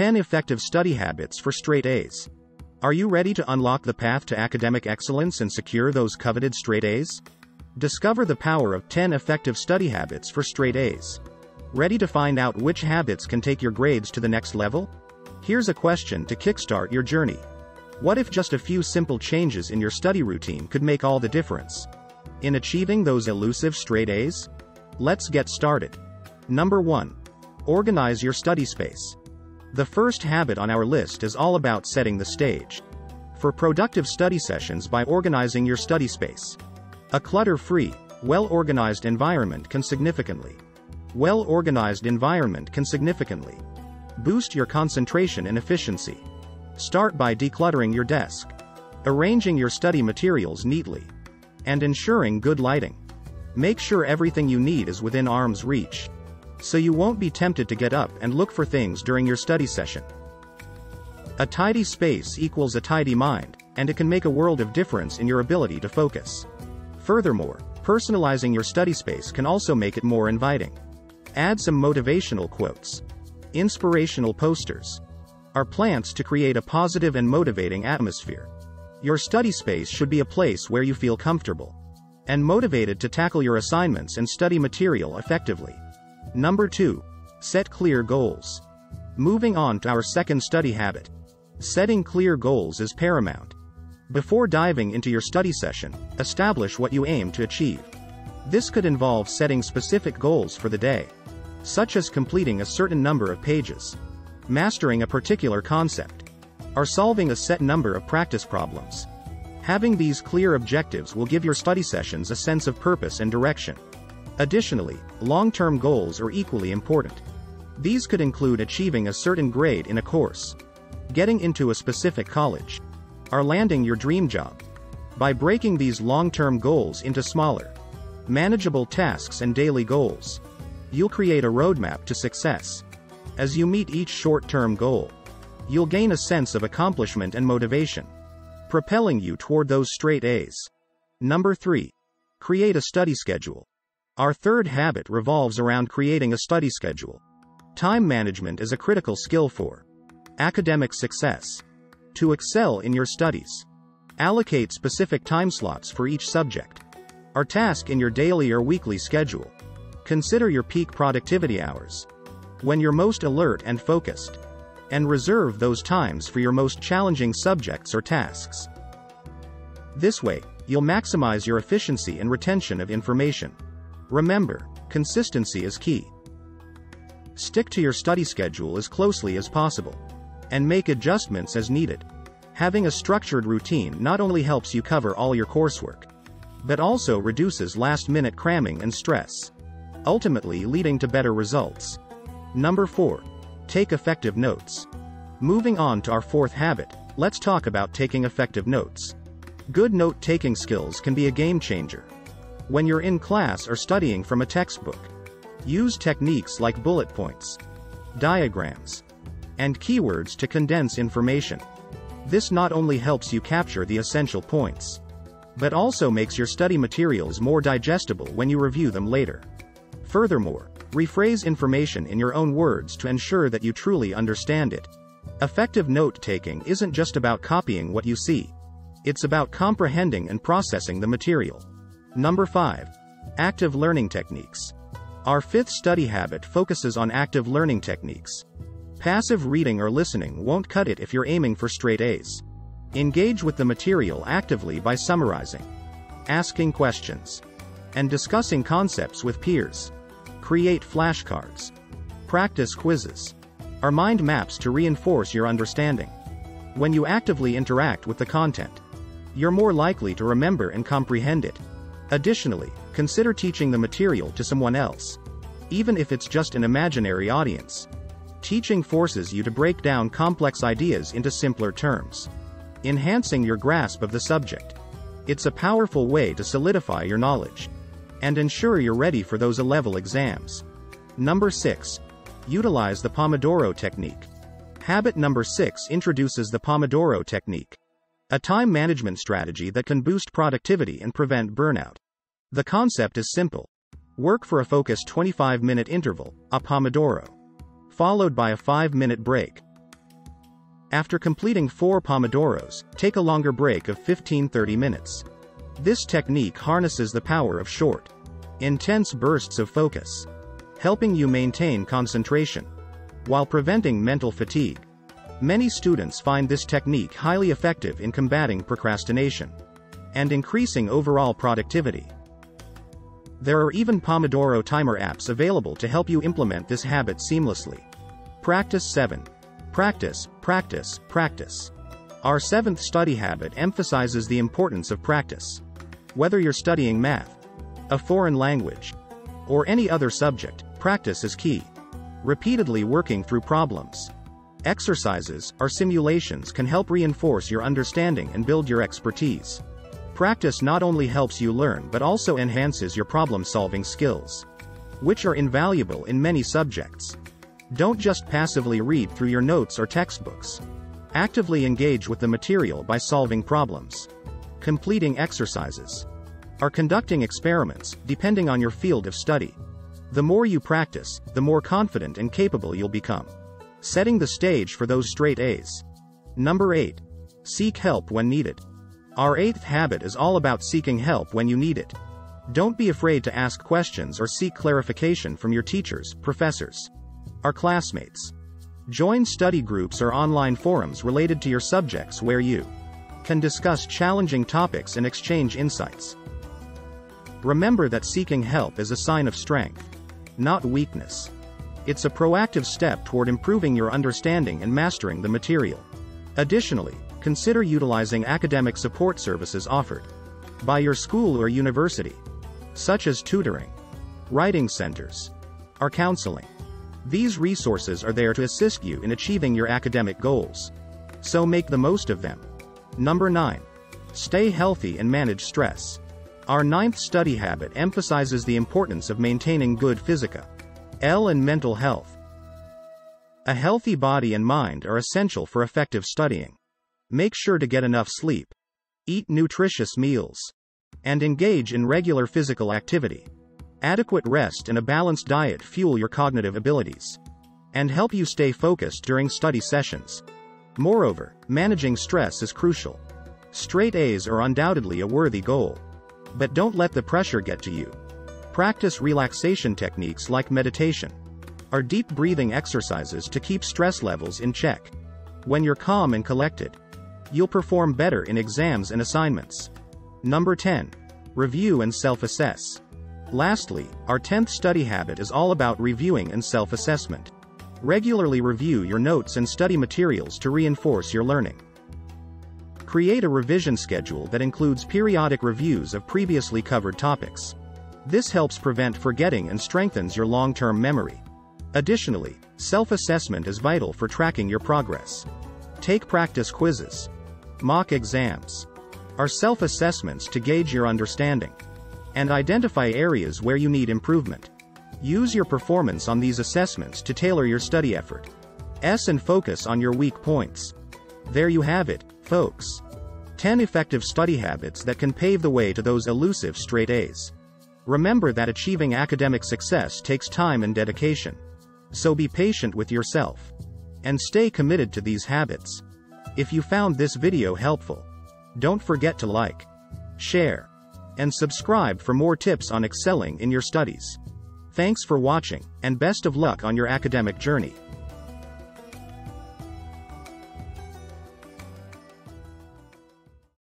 10 Effective Study Habits for Straight A's. Are you ready to unlock the path to academic excellence and secure those coveted straight A's? Discover the power of 10 effective study habits for straight A's. Ready to find out which habits can take your grades to the next level? Here's a question to kickstart your journey. What if just a few simple changes in your study routine could make all the difference? In achieving those elusive straight A's? Let's get started. Number 1. Organize your study space. The first habit on our list is all about setting the stage. For productive study sessions by organizing your study space. A clutter-free, well-organized environment can significantly well-organized environment can significantly boost your concentration and efficiency. Start by decluttering your desk, arranging your study materials neatly, and ensuring good lighting. Make sure everything you need is within arm's reach so you won't be tempted to get up and look for things during your study session. A tidy space equals a tidy mind, and it can make a world of difference in your ability to focus. Furthermore, personalizing your study space can also make it more inviting. Add some motivational quotes, inspirational posters, or plants to create a positive and motivating atmosphere. Your study space should be a place where you feel comfortable and motivated to tackle your assignments and study material effectively. Number 2. Set clear goals. Moving on to our second study habit. Setting clear goals is paramount. Before diving into your study session, establish what you aim to achieve. This could involve setting specific goals for the day, such as completing a certain number of pages, mastering a particular concept, or solving a set number of practice problems. Having these clear objectives will give your study sessions a sense of purpose and direction. Additionally, long-term goals are equally important. These could include achieving a certain grade in a course, getting into a specific college, or landing your dream job. By breaking these long-term goals into smaller, manageable tasks and daily goals, you'll create a roadmap to success. As you meet each short-term goal, you'll gain a sense of accomplishment and motivation, propelling you toward those straight A's. Number 3. Create a study schedule. Our third habit revolves around creating a study schedule. Time management is a critical skill for academic success. To excel in your studies, allocate specific time slots for each subject or task in your daily or weekly schedule. Consider your peak productivity hours when you're most alert and focused, and reserve those times for your most challenging subjects or tasks. This way, you'll maximize your efficiency and retention of information. Remember, consistency is key. Stick to your study schedule as closely as possible. And make adjustments as needed. Having a structured routine not only helps you cover all your coursework, but also reduces last-minute cramming and stress, ultimately leading to better results. Number 4. Take effective notes. Moving on to our fourth habit, let's talk about taking effective notes. Good note-taking skills can be a game changer. When you're in class or studying from a textbook, use techniques like bullet points, diagrams, and keywords to condense information. This not only helps you capture the essential points, but also makes your study materials more digestible when you review them later. Furthermore, rephrase information in your own words to ensure that you truly understand it. Effective note-taking isn't just about copying what you see. It's about comprehending and processing the material. Number 5. Active learning techniques. Our fifth study habit focuses on active learning techniques. Passive reading or listening won't cut it if you're aiming for straight A's. Engage with the material actively by summarizing, asking questions, and discussing concepts with peers. Create flashcards, practice quizzes, or mind maps to reinforce your understanding. When you actively interact with the content, you're more likely to remember and comprehend it. Additionally, consider teaching the material to someone else. Even if it's just an imaginary audience. Teaching forces you to break down complex ideas into simpler terms, enhancing your grasp of the subject. It's a powerful way to solidify your knowledge and ensure you're ready for those A-level exams. Number 6. Utilize the Pomodoro technique. Habit number 6 introduces the Pomodoro technique. A time management strategy that can boost productivity and prevent burnout. The concept is simple. Work for a focused 25 minute interval, a Pomodoro, followed by a 5 minute break. After completing 4 Pomodoros, take a longer break of 15-30 minutes. This technique harnesses the power of short, intense bursts of focus, helping you maintain concentration while preventing mental fatigue. Many students find this technique highly effective in combating procrastination and increasing overall productivity. There are even Pomodoro timer apps available to help you implement this habit seamlessly. Practice 7. Practice, practice, practice. Our seventh study habit emphasizes the importance of practice. Whether you're studying math, a foreign language, or any other subject, practice is key. Repeatedly working through problems, exercises, or simulations can help reinforce your understanding and build your expertise. Practice not only helps you learn but also enhances your problem-solving skills, which are invaluable in many subjects. Don't just passively read through your notes or textbooks. Actively engage with the material by solving problems, completing exercises, or conducting experiments, depending on your field of study. The more you practice, the more confident and capable you'll become. Setting the stage for those straight A's. Number 8. Seek help when needed. Our eighth habit is all about seeking help when you need it. Don't be afraid to ask questions or seek clarification from your teachers, professors, or classmates. Join study groups or online forums related to your subjects where you can discuss challenging topics and exchange insights. Remember that seeking help is a sign of strength, not weakness. It's a proactive step toward improving your understanding and mastering the material. Additionally, consider utilizing academic support services offered by your school or university, such as tutoring, writing centers, or counseling. These resources are there to assist you in achieving your academic goals. So make the most of them. Number 9. Stay healthy and manage stress. Our ninth study habit emphasizes the importance of maintaining good physical, L and mental health. A healthy body and mind are essential for effective studying. Make sure to get enough sleep. Eat nutritious meals. And engage in regular physical activity. Adequate rest and a balanced diet fuel your cognitive abilities. And help you stay focused during study sessions. Moreover, managing stress is crucial. Straight A's are undoubtedly a worthy goal. But don't let the pressure get to you. Practice relaxation techniques like meditation or deep breathing exercises to keep stress levels in check. When you're calm and collected, you'll perform better in exams and assignments. Number 10. Review and self-assess. Lastly, our 10th study habit is all about reviewing and self-assessment. Regularly review your notes and study materials to reinforce your learning. Create a revision schedule that includes periodic reviews of previously covered topics. This helps prevent forgetting and strengthens your long-term memory. Additionally, self-assessment is vital for tracking your progress. Take practice quizzes, mock exams, are self-assessments to gauge your understanding and identify areas where you need improvement. Use your performance on these assessments to tailor your study effort. S and focus on your weak points. There you have it, folks. 10 effective study habits that can pave the way to those elusive straight A's. Remember that achieving academic success takes time and dedication. So be patient with yourself. And stay committed to these habits. If you found this video helpful, don't forget to like, share, and subscribe for more tips on excelling in your studies. Thanks for watching, and best of luck on your academic journey.